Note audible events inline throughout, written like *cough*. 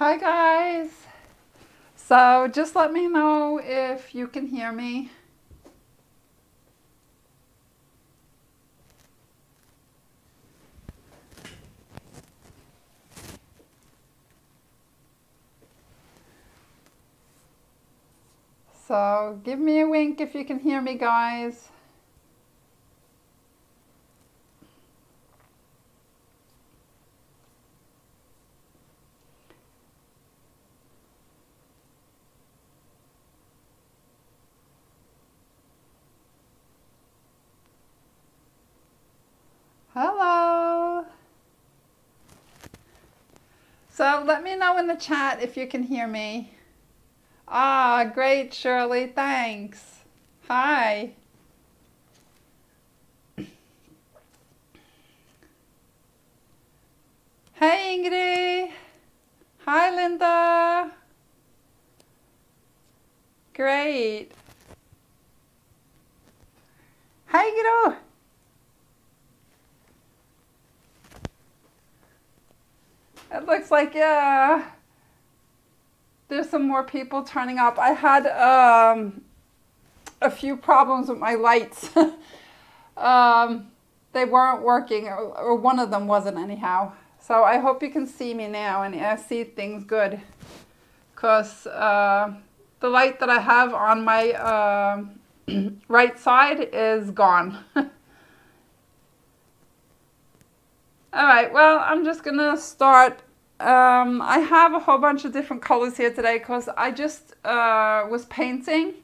Hi guys. So just let me know if you can hear me. So give me a wink if you can hear me guys. So let me know in the chat if you can hear me. Ah, great, Shirley. Thanks. Hi. Hey, Ingrid. Hi, Linda. Great. Hi, Gro. It looks like, yeah, there's some more people turning up. I had um, a few problems with my lights. *laughs* um, they weren't working, or, or, one of them wasn't anyhow. So I hope you can see me now and I see things good. Because uh, the light that I have on my uh, *clears throat* right side is gone. *laughs* All right, well, I'm just to start. Um, I have a whole bunch of different colors here today because I just uh, was painting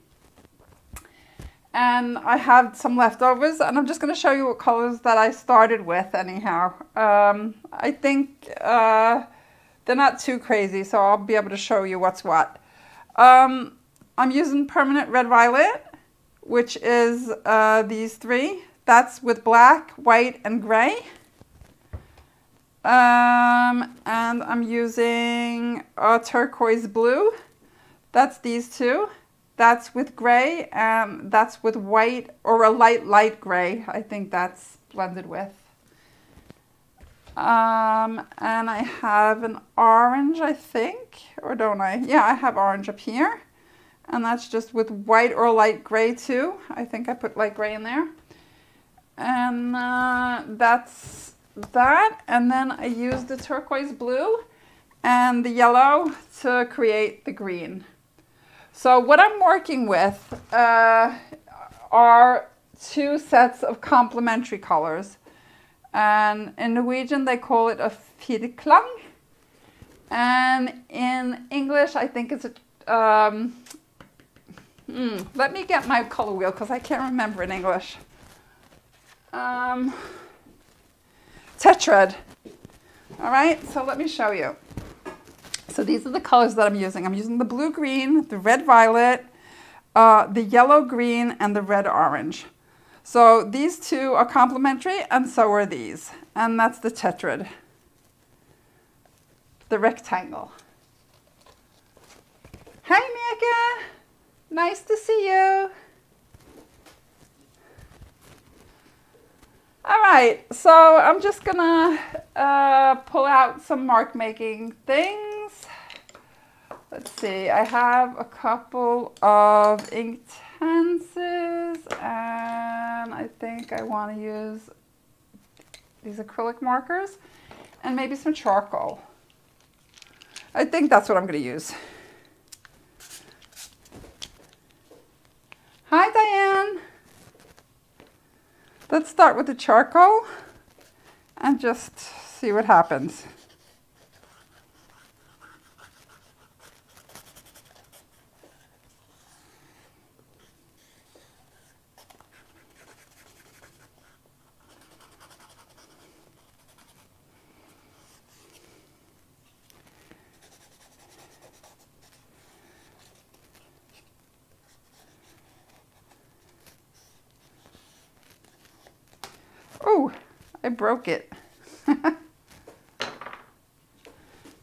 and I have some leftovers and I'm just going to show you what colors that I started with anyhow. Um, I think uh, they're not too crazy, so I'll be able to show you what's what. Um, I'm using permanent red violet, which is uh, these three. That's with black, white, and gray. Um, and I'm using a turquoise blue. That's these two. That's with gray and that's with white or a light, light gray. I think that's blended with. Um, and I have an orange, I think, or don't I? Yeah, I have orange up here. And that's just with white or light gray too. I think I put light gray in there. And uh, that's that and then I used the turquoise blue and the yellow to create the green. So what I'm working with uh, are two sets of complementary colors. And in Norwegian they call it a firklang. And in English I think it's a, um, hmm, let me get my color wheel because I can't remember in English. Um, tetrad. All right, so let me show you. So these are the colors that I'm using. I'm using the blue-green, the red-violet, uh, the yellow-green, and the red-orange. So these two are complementary, and so are these. And that's the tetrad, the rectangle. Hi, Mika. Nice to see you. All right, so I'm just gonna uh, pull out some mark making things. Let's see, I have a couple of Inktenses and I think I wanna use these acrylic markers and maybe some charcoal. I think that's what I'm gonna use. Hi, Diane. Let's start with the charcoal and just see what happens. I broke it. *laughs* All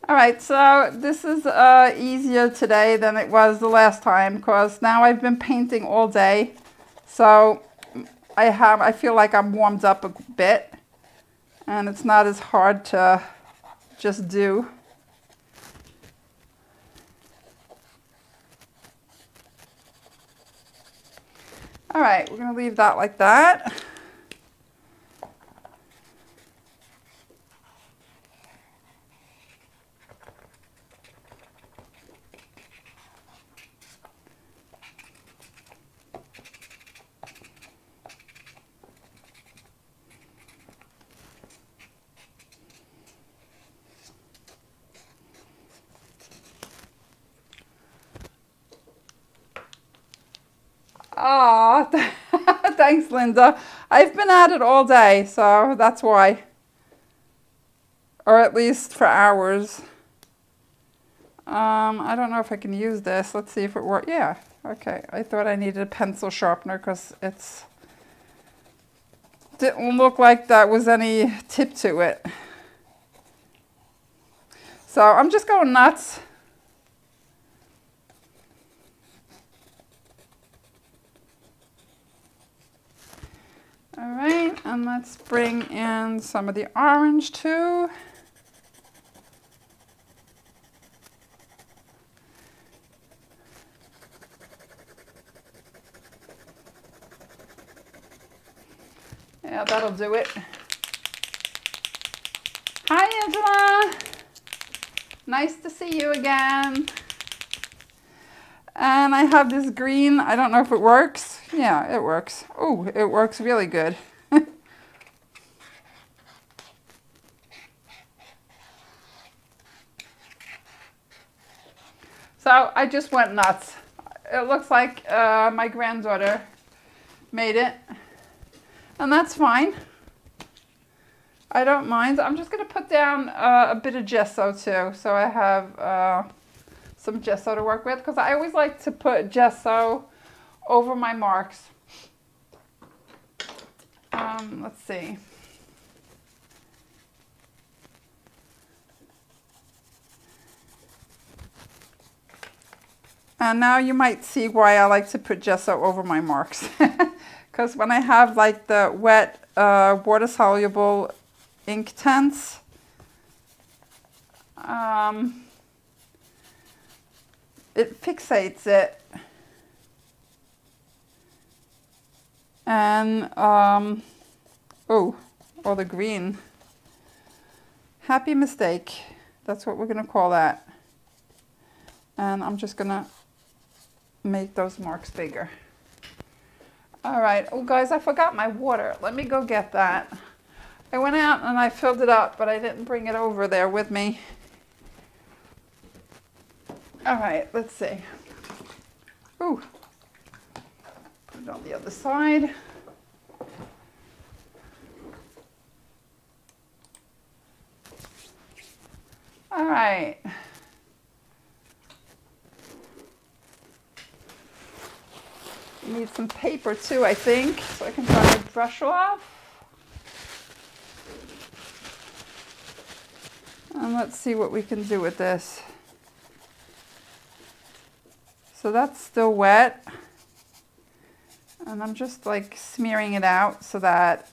right, so this is uh, easier today than it was the last time because now I've been painting all day. So I have, I feel like I'm warmed up a bit and it's not as hard to just do. All right, we're gonna leave that like that. Linda. I've been at it all day, so that's why. Or at least for hours. Um, I don't know if I can use this. Let's see if it works. Yeah, okay. I thought I needed a pencil sharpener because it's didn't look like that was any tip to it. So I'm just going nuts. All right, and let's bring in some of the orange too. Yeah, that'll do it. Hi, Angela. Nice to see you again. And I have this green, I don't know if it works. Yeah, it works. Oh, it works really good. *laughs* so I just went nuts. It looks like uh, my granddaughter made it. And that's fine. I don't mind. I'm just going to put down uh, a bit of gesso too. So I have uh, some gesso to work with because I always like to put gesso over my marks. Um, let's see. And now you might see why I like to put gesso over my marks. *laughs* Because when I have like the wet uh, water soluble Inktense, um, it fixates it and um, oh, or the green. Happy mistake. That's what we're going to call that. And I'm just going to make those marks bigger. All right. Oh, guys, I forgot my water. Let me go get that. I went out and I filled it up, but I didn't bring it over there with me. All right, let's see. Ooh, it on the other side. All right. need some paper too, I think, so I can dry the brush off. And let's see what we can do with this. So that's still wet. And I'm just like smearing it out so that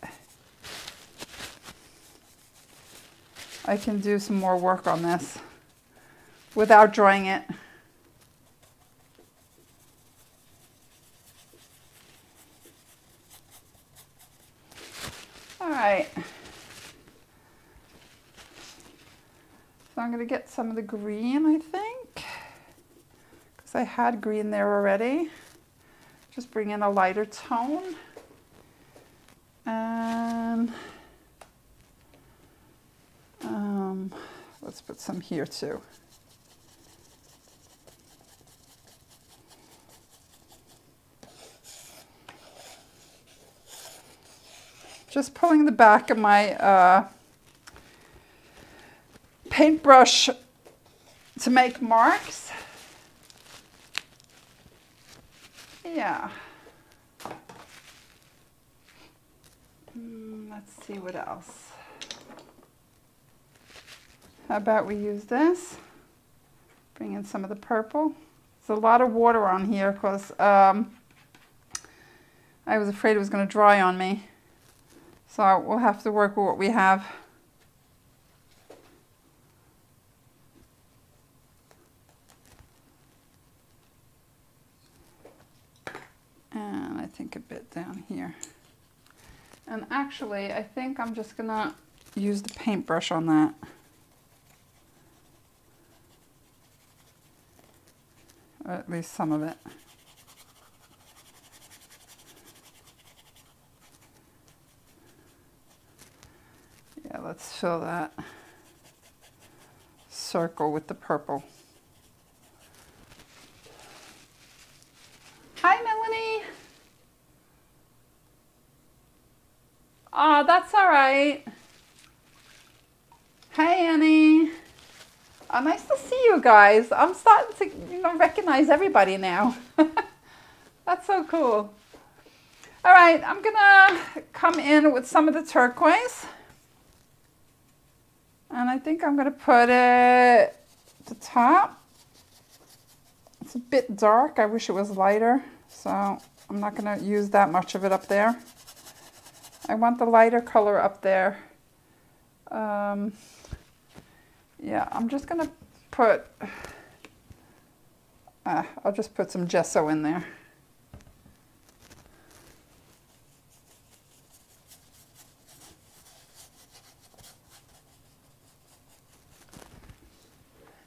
I can do some more work on this without drying it. All right. So I'm going to get some of the green, I think, because I had green there already. Just bring in a lighter tone. And um, let's put some here too. just pulling the back of my uh, paintbrush to make marks. Yeah. Mm, let's see what else. How about we use this? Bring in some of the purple. There's a lot of water on here because um, I was afraid it was going to dry on me. So we'll have to work with what we have. think a bit down here. And actually, I think I'm just gonna use the paintbrush on that. Or at least some of it. Yeah, let's fill that circle with the purple. Hi, Melanie. Oh, that's all right. Hey, Annie. Oh, nice to see you guys. I'm starting to you know, recognize everybody now. *laughs* that's so cool. All right, I'm gonna come in with some of the turquoise. And I think I'm gonna put it at the top. It's a bit dark. I wish it was lighter. So I'm not gonna use that much of it up there. I want the lighter color up there. Um, yeah, I'm just gonna put, uh, I'll just put some gesso in there.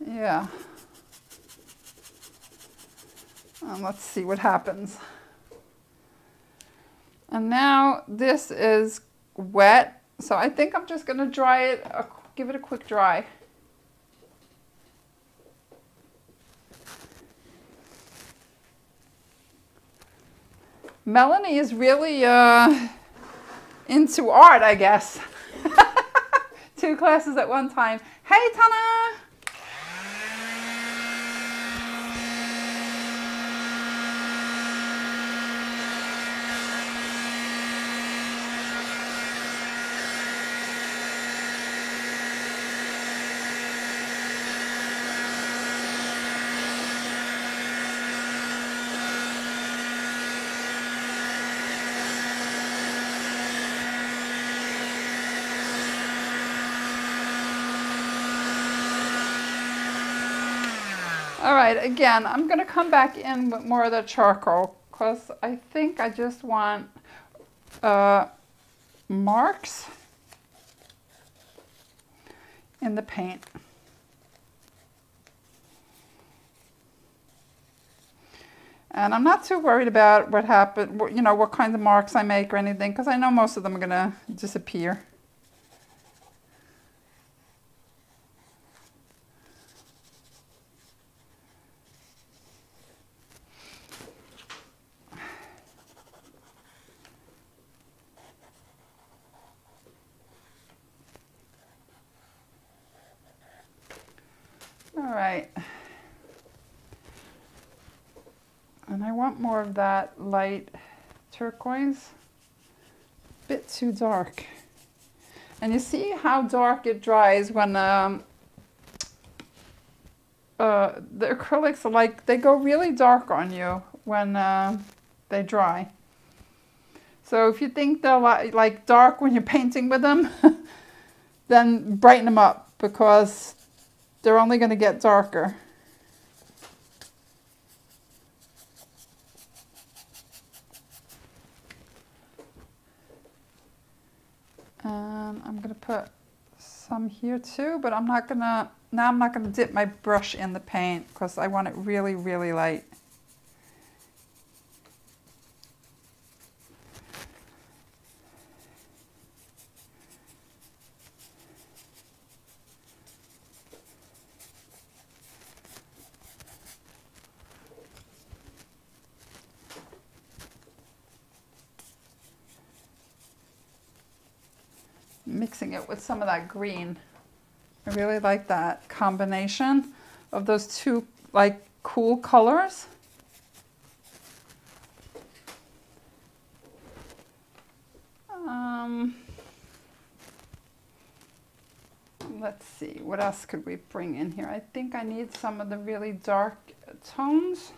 Yeah. And let's see what happens. And now this is wet, so I think I'm just gonna dry it, give it a quick dry. Melanie is really uh, into art, I guess. *laughs* Two classes at one time. Hey, Tana! Right, again, I'm gonna come back in with more of the charcoal because I think I just want uh, marks in the paint. And I'm not too worried about what happened, you know, what kinds of marks I make or anything, because I know most of them are going to disappear. All right. And I want more of that light turquoise. A Bit too dark. And you see how dark it dries when um, uh, the acrylics are like, they go really dark on you when uh, they dry. So if you think they're like, like dark when you're painting with them, *laughs* then brighten them up because they're only going to get darker. And I'm going to put some here too, but I'm not to, now I'm not to dip my brush in the paint because I want it really, really light. Mixing it with some of that green. I really like that combination of those two like cool colors. Um, let's see, what else could we bring in here? I think I need some of the really dark tones.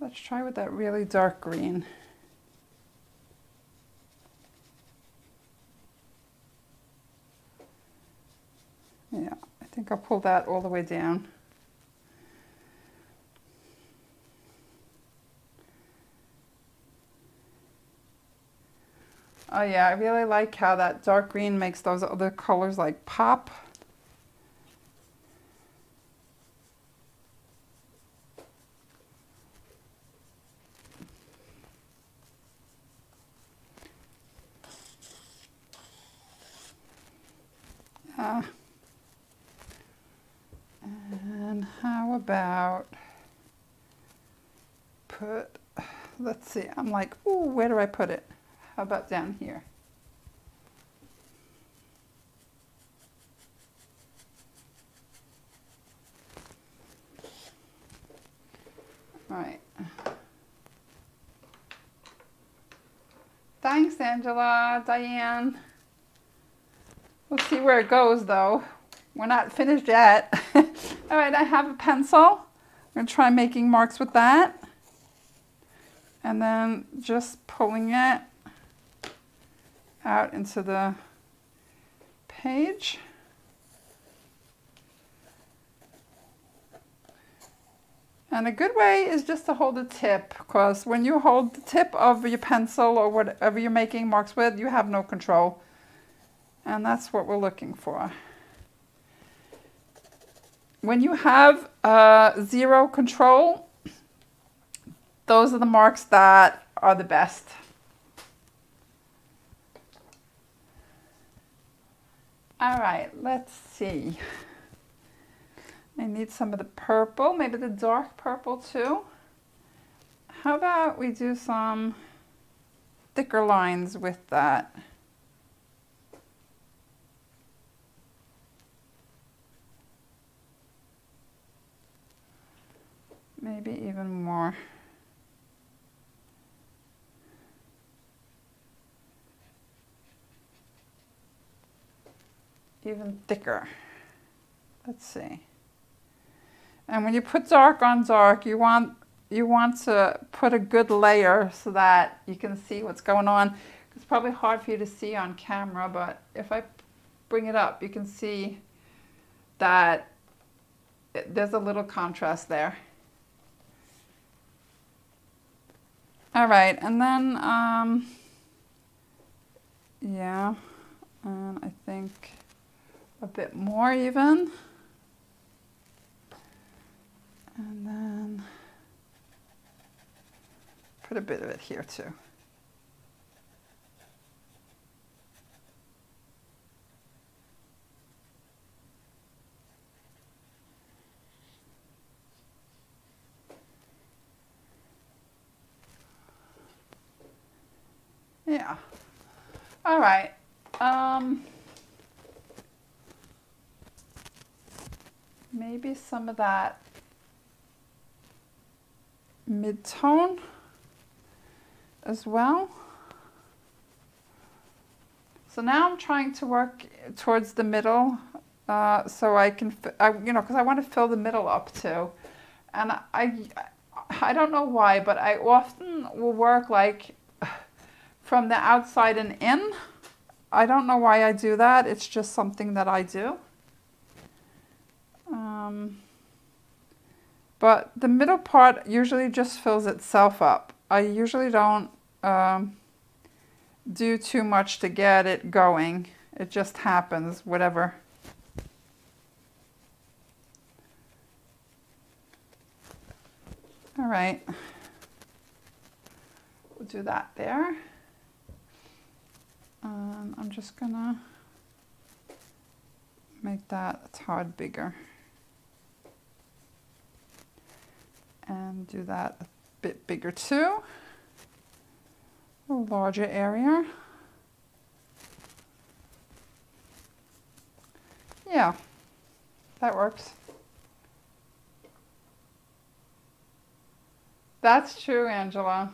Let's try with that really dark green. Yeah, I think I'll pull that all the way down. Oh yeah, I really like how that dark green makes those other colors like pop. I'm like, ooh, where do I put it? How about down here? All right. Thanks, Angela, Diane. We'll see where it goes though. We're not finished yet. *laughs* All right, I have a pencil. I'm gonna try making marks with that. And then just pulling it out into the page. And a good way is just to hold the tip because when you hold the tip of your pencil or whatever you're making marks with, you have no control. And that's what we're looking for. When you have uh, zero control, those are the marks that are the best. All right, let's see. I need some of the purple, maybe the dark purple too. How about we do some thicker lines with that? Maybe even more. Even thicker. Let's see. And when you put dark on dark, you want you want to put a good layer so that you can see what's going on. It's probably hard for you to see on camera, but if I bring it up, you can see that it, there's a little contrast there. All right, and then, um, yeah, and I think a bit more even. And then put a bit of it here too. Yeah. All right. Um, maybe some of that mid-tone as well. So now I'm trying to work towards the middle uh, so I can, I, you know, because I want to fill the middle up too. And I, I don't know why, but I often will work like from the outside and in. I don't know why I do that. It's just something that I do. Um, but the middle part usually just fills itself up. I usually don't um, do too much to get it going. It just happens, whatever. All right. We'll do that there. Um, I'm just gonna make that a tad bigger. And do that a bit bigger too. A larger area. Yeah, that works. That's true, Angela.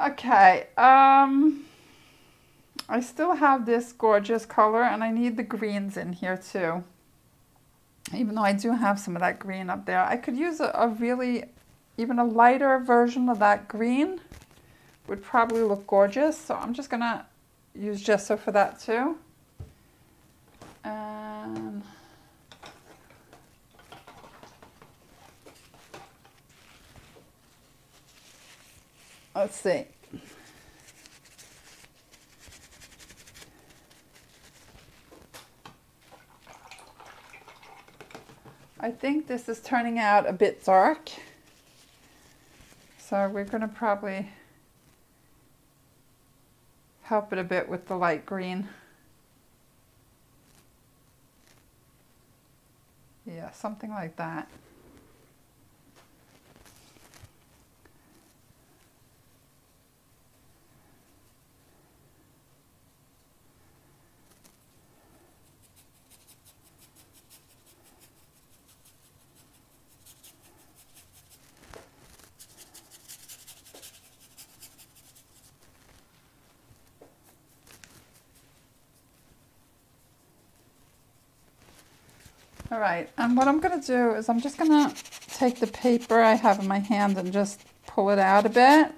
Okay, um, I still have this gorgeous color and I need the greens in here too even though I do have some of that green up there, I could use a, a really, even a lighter version of that green would probably look gorgeous. So I'm just gonna use gesso for that too. And let's see. I think this is turning out a bit dark. So we're going to probably help it a bit with the light green. Yeah, something like that. All right, and what I'm going to do is I'm just going to take the paper I have in my hand and just pull it out a bit.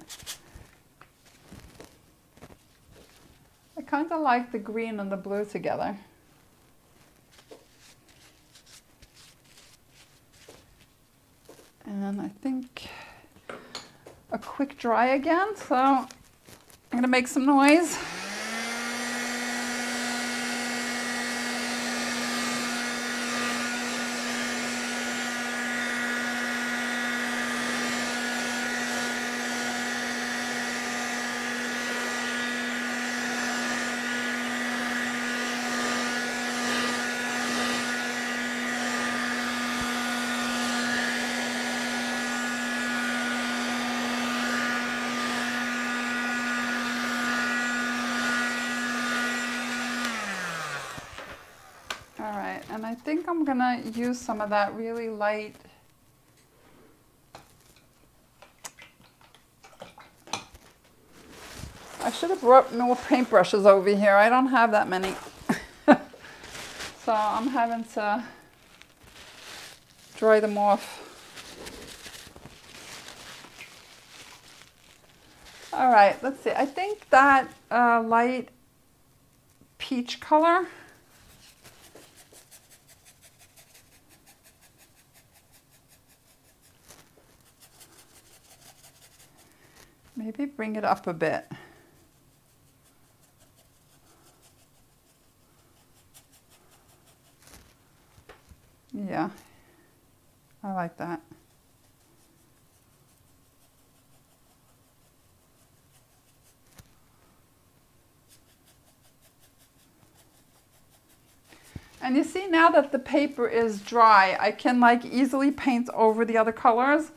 I kind of like the green and the blue together. And I think a quick dry again, so I'm to make some noise. and I think I'm gonna use some of that really light I should have brought more paintbrushes over here. I don't have that many. *laughs* so I'm having to dry them off. All right, let's see. I think that uh, light peach color Maybe bring it up a bit. Yeah, I like that. And you see now that the paper is dry, I can like easily paint over the other colors.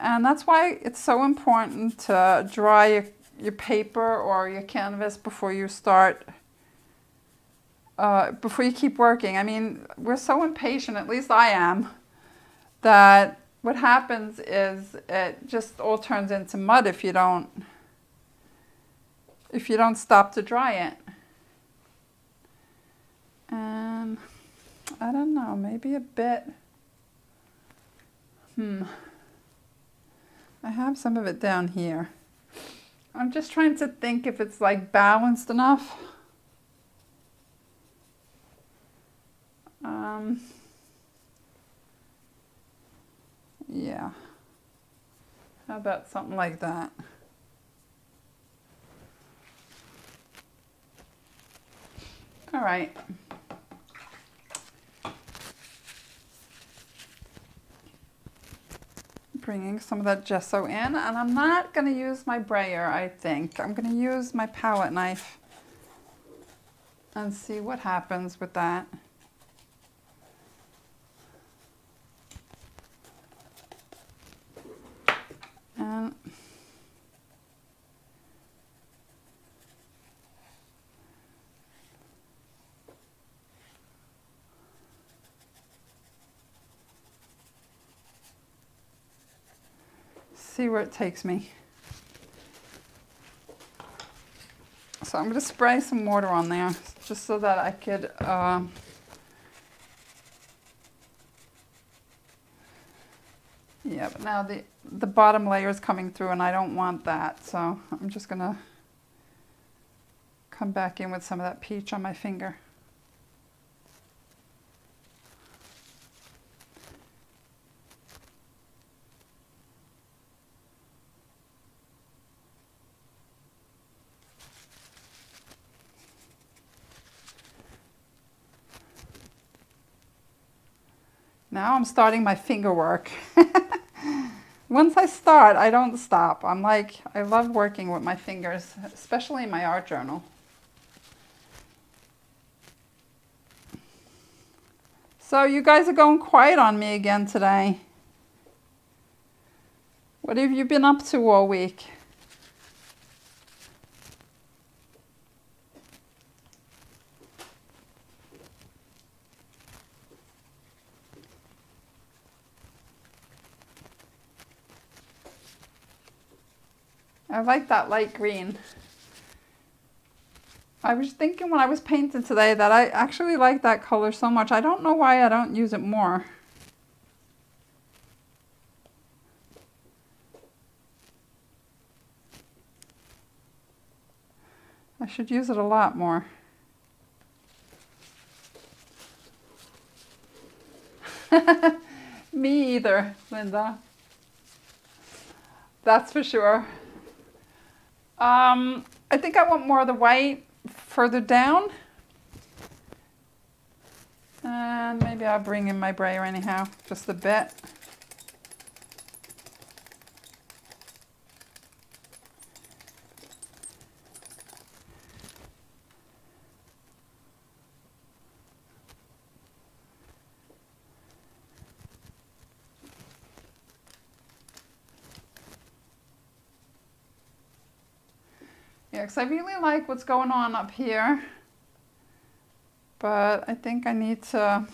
And that's why it's so important to dry your, your paper or your canvas before you start, uh, before you keep working. I mean, we're so impatient, at least I am, that what happens is it just all turns into mud if you don't, if you don't stop to dry it. And I don't know, maybe a bit, hmm. I have some of it down here. I'm just trying to think if it's like balanced enough. Um, yeah. How about something like that? All right. Bringing some of that gesso in and I'm not going to use my brayer I think. I'm going to use my palette knife and see what happens with that. See where it takes me. So I'm going to spray some water on there just so that I could uh, yeah but now the the bottom layer is coming through and I don't want that so I'm just gonna come back in with some of that peach on my finger Now I'm starting my finger work. *laughs* Once I start, I don't stop. I'm like, I love working with my fingers, especially in my art journal. So you guys are going quiet on me again today. What have you been up to all week? I like that light green. I was thinking when I was painting today that I actually like that color so much. I don't know why I don't use it more. I should use it a lot more. *laughs* Me either, Linda. That's for sure. Um, I think I want more of the white further down. And maybe I'll bring in my brayer anyhow, just a bit. I really like what's going on up here. But I think I need to,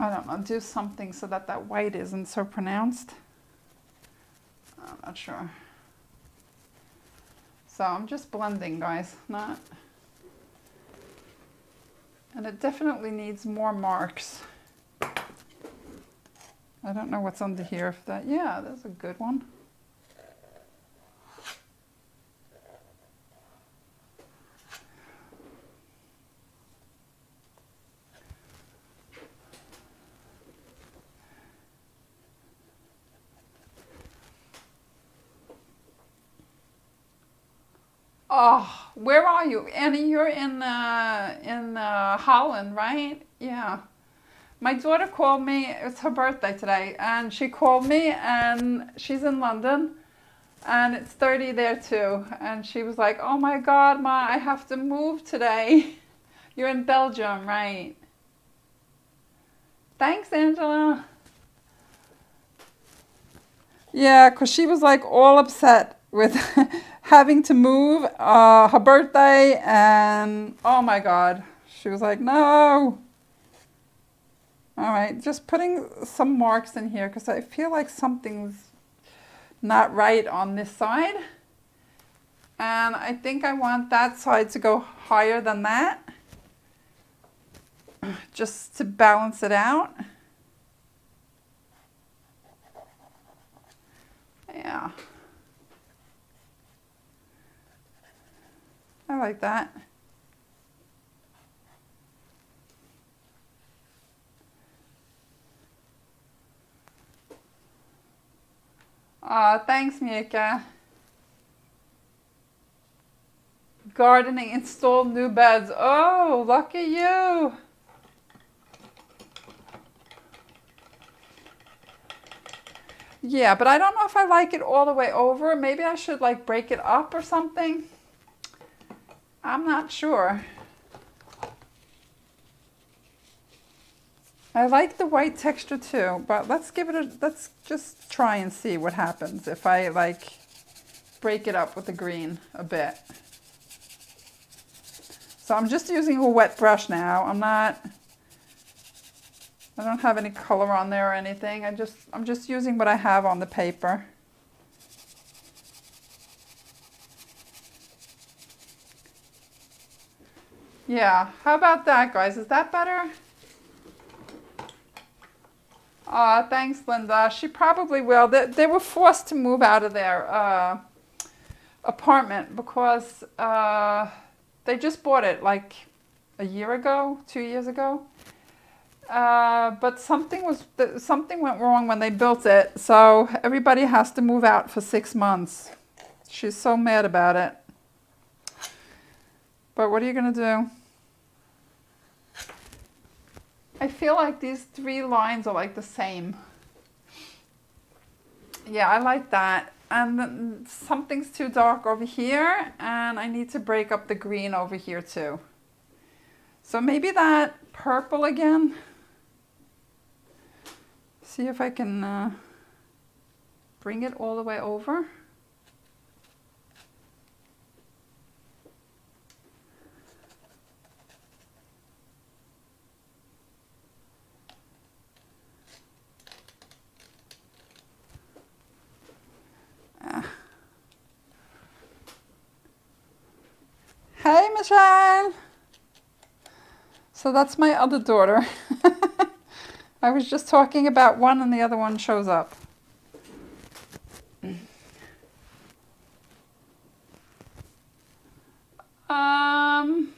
I don't know, do something so that that white isn't so pronounced. I'm not sure. So I'm just blending, guys, not... And it definitely needs more marks. I don't know what's under here. If that, yeah, that's a good one. Oh, where are you, Annie? You're in uh, in uh, Holland, right? Yeah. My daughter called me. It's her birthday today, and she called me, and she's in London, and it's 30 there too. And she was like, "Oh my God, Ma, I have to move today." *laughs* You're in Belgium, right? Thanks, Angela. Yeah, because she was like all upset with *laughs* having to move uh, her birthday and oh my god. She was like no. All right just putting some marks in here because I feel like something's not right on this side. And I think I want that side to go higher than that *clears throat* just to balance it out. Yeah I like that. Aw, oh, thanks, Mika. Gardening installed new beds. Oh, lucky you. Yeah, but I don't know if I like it all the way over. Maybe I should like break it up or something. I'm not sure. I like the white texture too, but let's give it a, let's just try and see what happens if I like break it up with the green a bit. So I'm just using a wet brush now. I'm not, I don't have any color on there or anything. I just, I'm just using what I have on the paper. Yeah, how about that, guys? Is that better? Uh, thanks, Linda. She probably will. They, they were forced to move out of their uh, apartment because uh, they just bought it like a year ago, two years ago. Uh, but something was something went wrong when they built it, so everybody has to move out for six months. She's so mad about it. But what are you going to do? I feel like these three lines are like the same. Yeah, I like that. And something's too dark over here and I need to break up the green over here too. So maybe that purple again. See if I can uh, bring it all the way over. So that's my other daughter. *laughs* I was just talking about one and the other one shows up. Um,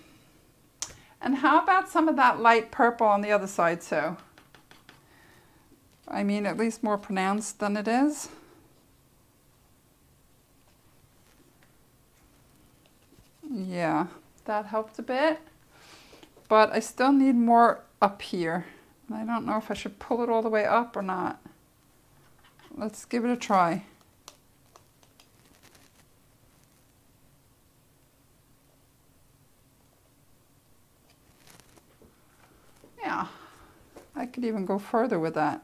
and how about some of that light purple on the other side too? I mean, at least more pronounced than it is. Yeah, that helped a bit. But I still need more up here. I don't know if I should pull it all the way up or not. Let's give it a try. Yeah, I could even go further with that.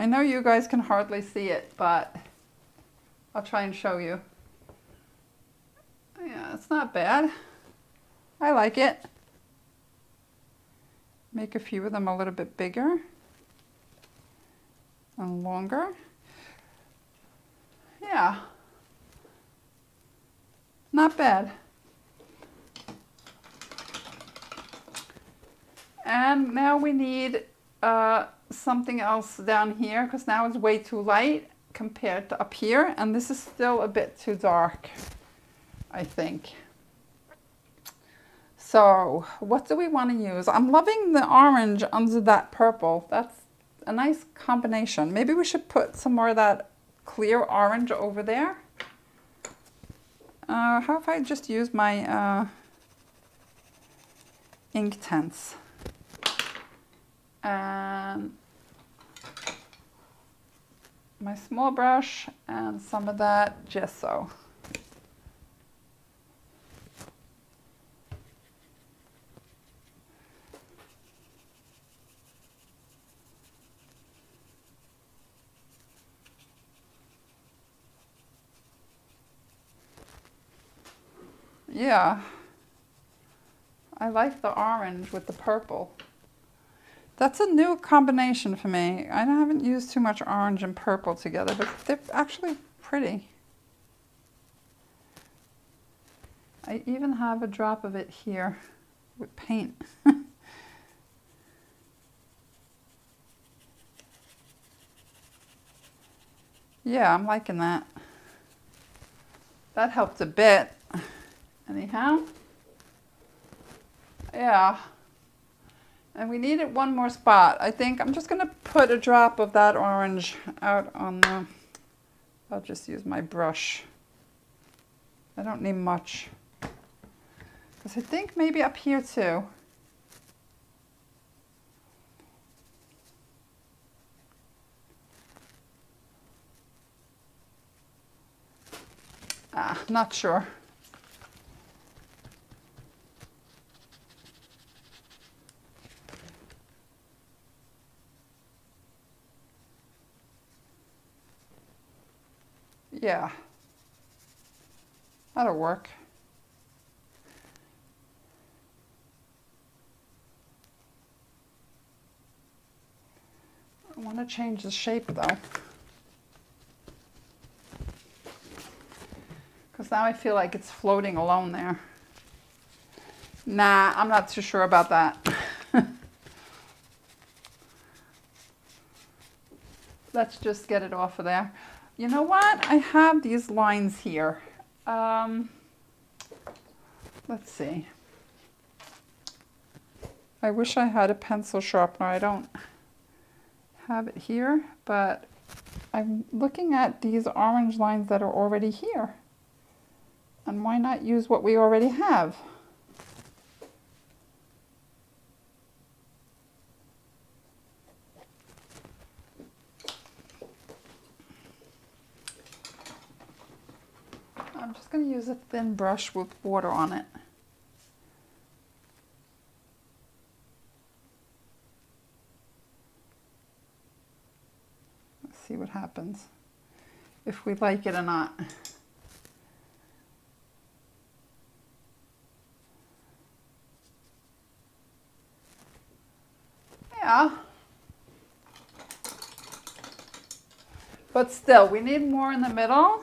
I know you guys can hardly see it, but I'll try and show you. Yeah, it's not bad. I like it. Make a few of them a little bit bigger and longer. Yeah, not bad. And now we need uh, something else down here because now it's way too light compared to up here and this is still a bit too dark I think. So what do we want to use? I'm loving the orange under that purple. That's a nice combination. Maybe we should put some more of that clear orange over there. Uh, how if I just use my uh, Inktense and my small brush and some of that gesso. Yeah, I like the orange with the purple. That's a new combination for me. I haven't used too much orange and purple together, but they're actually pretty. I even have a drop of it here with paint. *laughs* yeah, I'm liking that. That helped a bit. Anyhow, yeah. And we needed one more spot. I think I'm just going to put a drop of that orange out on the, I'll just use my brush. I don't need much. Because I think maybe up here too. Ah, not sure. Yeah, that'll work. I want to change the shape though. Because now I feel like it's floating alone there. Nah, I'm not too sure about that. *laughs* Let's just get it off of there. You know what? I have these lines here. Um, let's see. I wish I had a pencil sharpener. I don't have it here, but I'm looking at these orange lines that are already here. And why not use what we already have? I'm just going to use a thin brush with water on it. Let's see what happens, if we like it or not. Yeah. But still, we need more in the middle.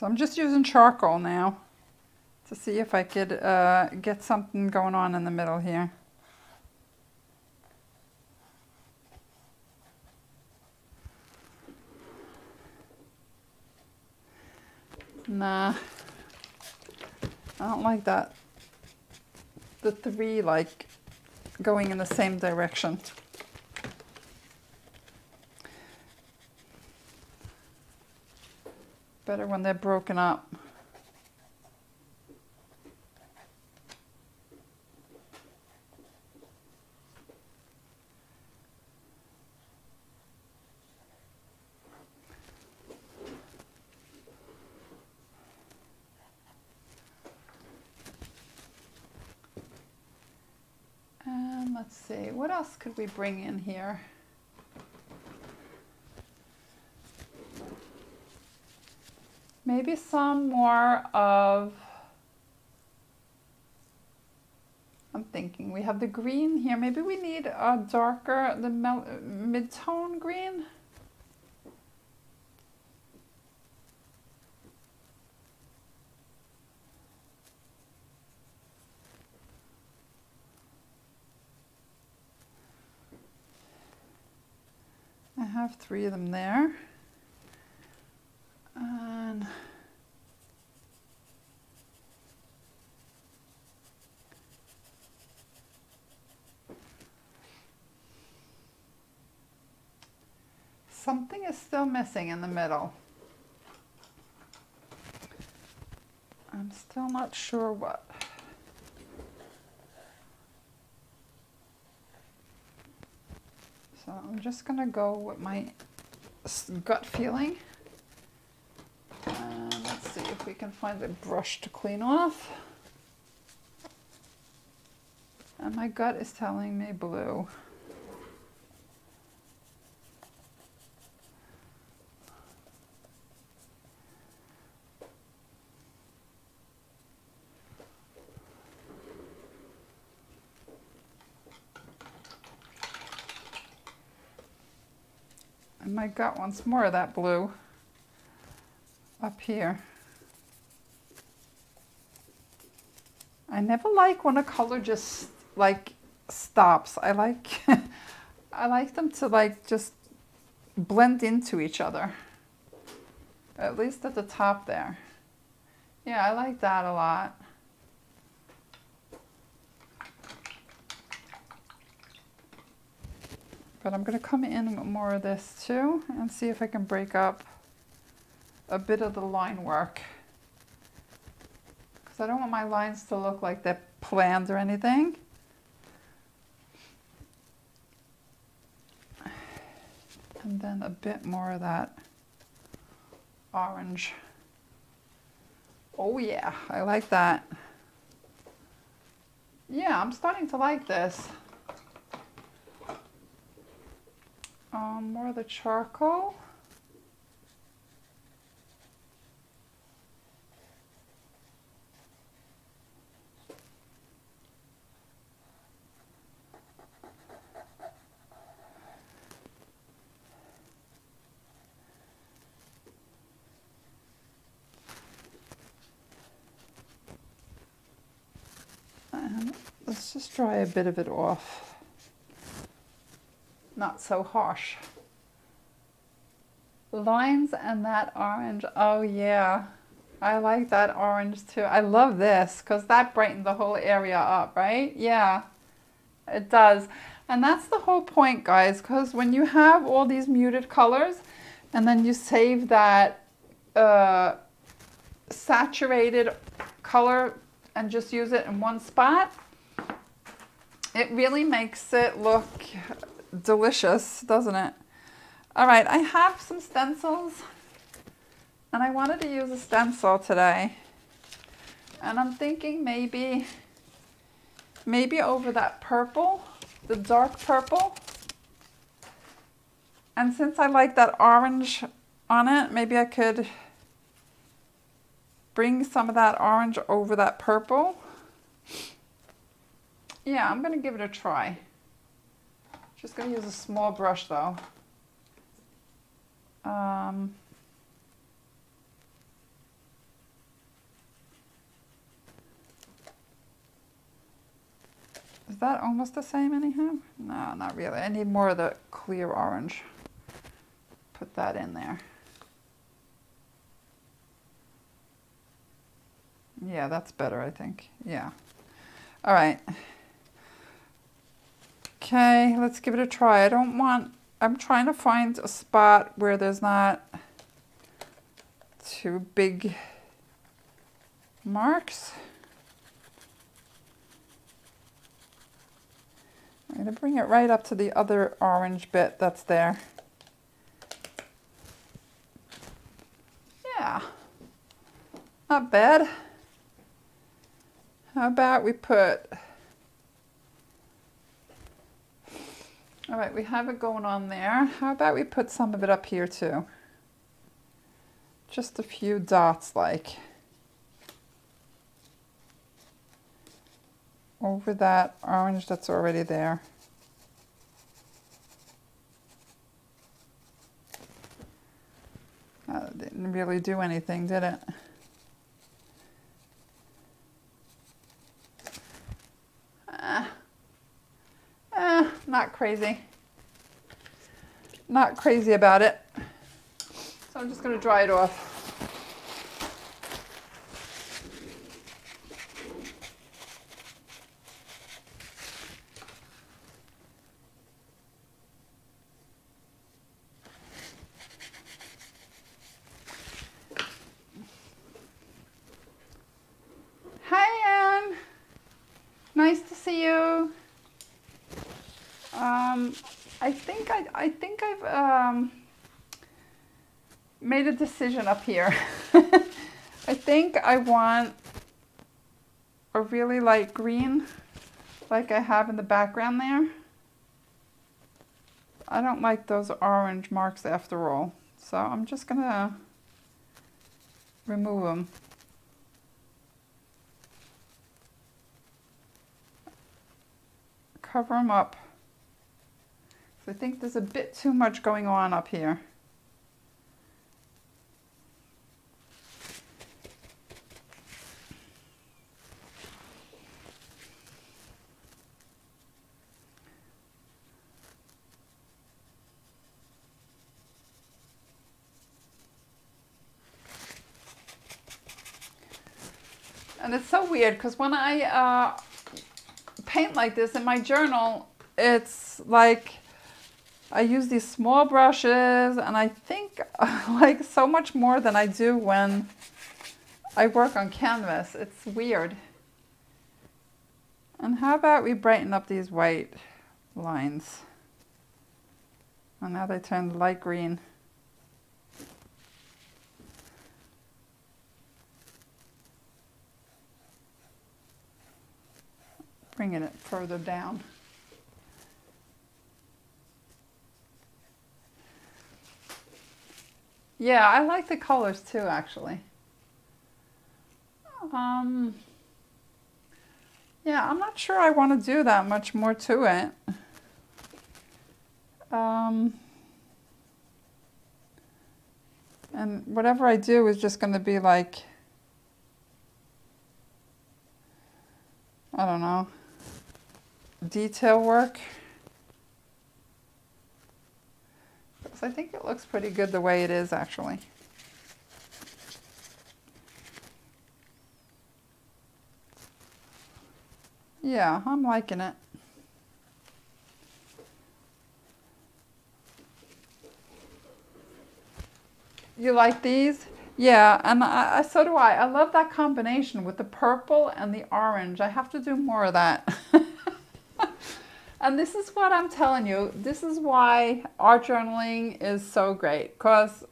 So I'm just using charcoal now to see if I could uh, get something going on in the middle here. Nah, I don't like that. The three like going in the same direction. Better when they're broken up. And let's see, what else could we bring in here? Maybe some more of, I'm thinking we have the green here. Maybe we need a darker, the mid-tone green. I have three of them there. And something is still missing in the middle. I'm still not sure what. So I'm just going to go with my gut feeling. If we can find a brush to clean off. And my gut is telling me blue. And my gut wants more of that blue up here. I never like when a color just like stops. I like *laughs* I like them to like just blend into each other. At least at the top there. Yeah, I like that a lot. But I'm going to come in with more of this too and see if I can break up a bit of the line work. Because I don't want my lines to look like they're planned or anything. And then a bit more of that orange. Oh yeah, I like that. Yeah, I'm starting to like this. Um, more of the charcoal. And let's just dry a bit of it off not so harsh. Lines and that orange, oh yeah. I like that orange too. I love this because that brightened the whole area up, right? Yeah, it does. And that's the whole point, guys, because when you have all these muted colors and then you save that uh, saturated color and just use it in one spot, it really makes it look delicious, doesn't it? All right, I have some stencils and I wanted to use a stencil today. And I'm thinking maybe, maybe over that purple, the dark purple. And since I like that orange on it, maybe I could bring some of that orange over that purple. Yeah, I'm going to give it a try. Just going to use a small brush though. Um, Is that almost the same anyhow? No, not really. I need more of the clear orange. Put that in there. Yeah, that's better, I think. Yeah. All right. Okay, let's give it a try. I don't want, I'm trying to find a spot where there's not too big marks. I'm going to bring it right up to the other orange bit that's there. Yeah, not bad. How about we put, all right, we have it going on there. How about we put some of it up here too? Just a few dots like. over that orange that's already there. That didn't really do anything, did it? Uh, uh, not crazy. Not crazy about it. So I'm just going to dry it off. I think I've um, made a decision up here. *laughs* I think I want a really light green like I have in the background there. I don't like those orange marks after all. So I'm just to remove them. Cover them up. I think there's a bit too much going on up here. And it's so weird because when I uh, paint like this in my journal, it's like I use these small brushes and I think *laughs* like so much more than I do when I work on canvas. It's weird. And how about we brighten up these white lines? And now they turn light green. Bringing it further down. Yeah, I like the colors too, actually. Um, yeah, I'm not sure I want to do that much more to it. Um, and whatever I do is just going to be like, I don't know, detail work. Because I think it looks pretty good the way it is actually. Yeah, I'm liking it. You like these? Yeah, and I, so do I. I love that combination with the purple and the orange. I have to do more of that. *laughs* and this is what I'm telling you. This is why art journaling is so great. Because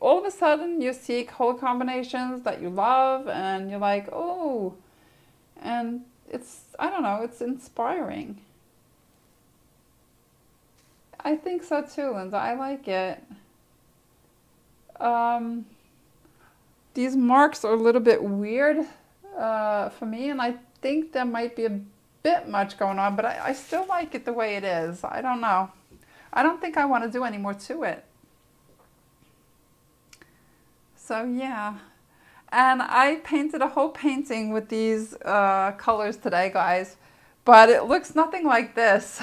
all of a sudden you see color combinations that you love and you're like, oh, and it's, I don't know, it's inspiring. I think so too, Linda. I like it. Um, these marks are a little bit weird uh, for me, and I think there might be a bit much going on, but I, I still like it the way it is. I don't know. I don't think I want to do any more to it. So yeah. And I painted a whole painting with these uh, colors today, guys. But it looks nothing like this.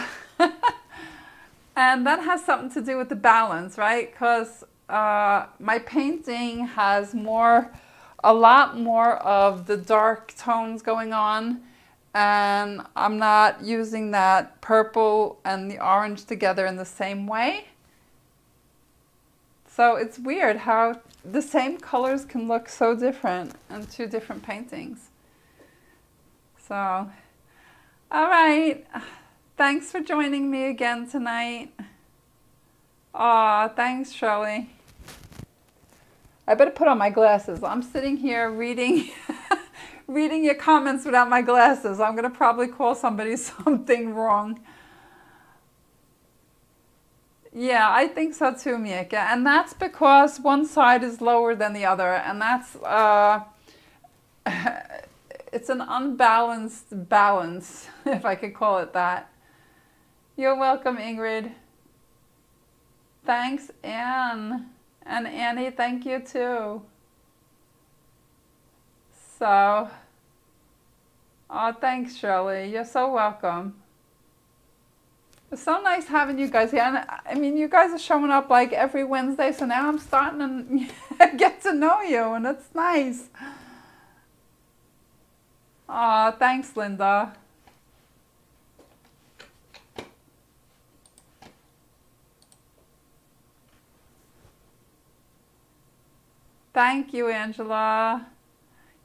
*laughs* and that has something to do with the balance, right? Because uh, my painting has more, a lot more of the dark tones going on and I'm not using that purple and the orange together in the same way. So it's weird how the same colors can look so different in two different paintings. So, all right. Thanks for joining me again tonight. Aw, thanks, Shirley. I better put on my glasses. I'm sitting here reading *laughs* reading your comments without my glasses. I'm going to probably call somebody *laughs* something wrong. Yeah, I think so too, Mika. And that's because one side is lower than the other. And that's, uh, *laughs* it's an unbalanced balance, *laughs* if I could call it that. You're welcome, Ingrid. Thanks, Anne. And Annie, thank you too. So, oh, thanks, Shirley. You're so welcome. It's so nice having you guys here. And uh, I mean, you guys are showing up like every Wednesday, so now I'm starting to *laughs* get to know you, and it's nice. Oh, thanks, Linda. Thank you, Angela.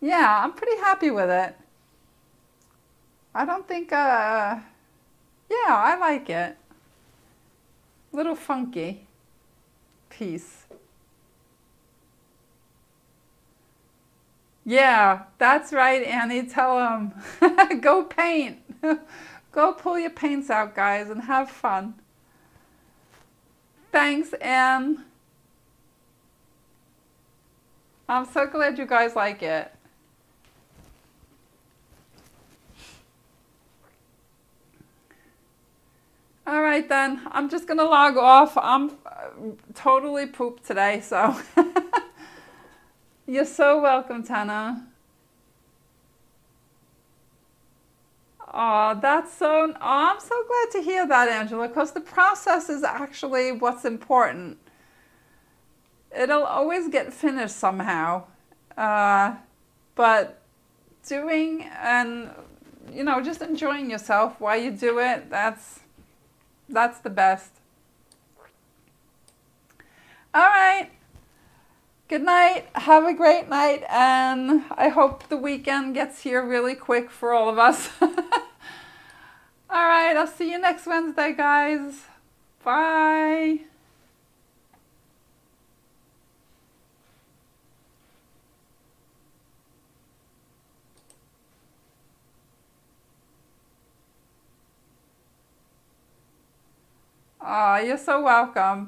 Yeah, I'm pretty happy with it. I don't think, uh, yeah, I like it. Little funky piece. Yeah, that's right, Annie. Tell them. *laughs* Go paint. *laughs* Go pull your paints out, guys, and have fun. Thanks, Anne. I'm so glad you guys like it. All right then, I'm just gonna log off. I'm uh, totally pooped today, so. *laughs* You're so welcome, Tana. Oh, that's so, oh, I'm so glad to hear that, Angela, because the process is actually what's important it'll always get finished somehow. Uh, but doing and you know just enjoying yourself while you do it that's that's the best. All right. Good night. Have a great night and i hope the weekend gets here really quick for all of us. *laughs* All right. I'll see you next wednesday guys. Bye Oh, you're so welcome.